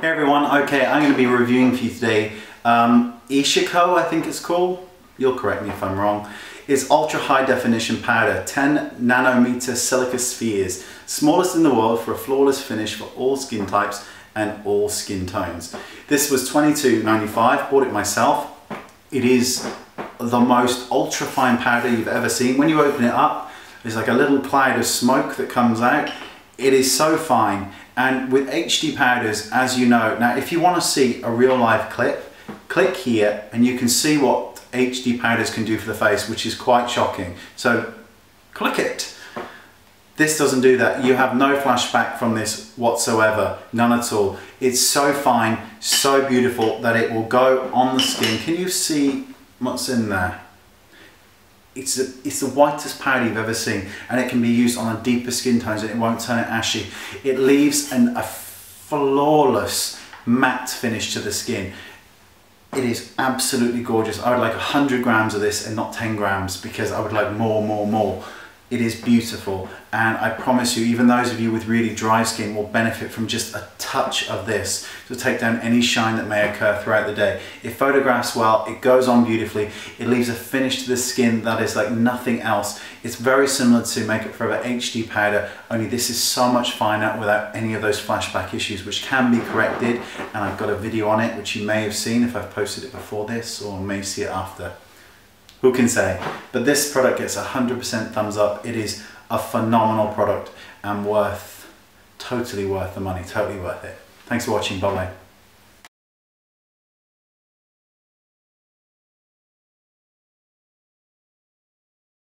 Hey everyone, okay, I'm going to be reviewing for you today um, Eshiko, I think it's called. You'll correct me if I'm wrong. It's ultra high definition powder, 10 nanometer silica spheres, smallest in the world for a flawless finish for all skin types and all skin tones. This was $22.95, bought it myself. It is the most ultra fine powder you've ever seen. When you open it up, there's like a little cloud of smoke that comes out. It is so fine and with HD powders, as you know, now if you want to see a real life clip, click here and you can see what HD powders can do for the face, which is quite shocking. So click it. This doesn't do that. You have no flashback from this whatsoever, none at all. It's so fine, so beautiful that it will go on the skin. Can you see what's in there? It's, a, it's the whitest powder you've ever seen and it can be used on a deeper skin tones and it won't turn it ashy. It leaves an, a flawless matte finish to the skin. It is absolutely gorgeous. I would like 100 grams of this and not 10 grams because I would like more, more, more. It is beautiful and I promise you even those of you with really dry skin will benefit from just a touch of this to take down any shine that may occur throughout the day. It photographs well, it goes on beautifully, it leaves a finish to the skin that is like nothing else. It's very similar to Makeup Forever HD powder only this is so much finer without any of those flashback issues which can be corrected and I've got a video on it which you may have seen if I've posted it before this or may see it after who can say? But this product gets 100% thumbs up. It is a phenomenal product and worth, totally worth the money, totally worth it. Thanks for watching, bye bye.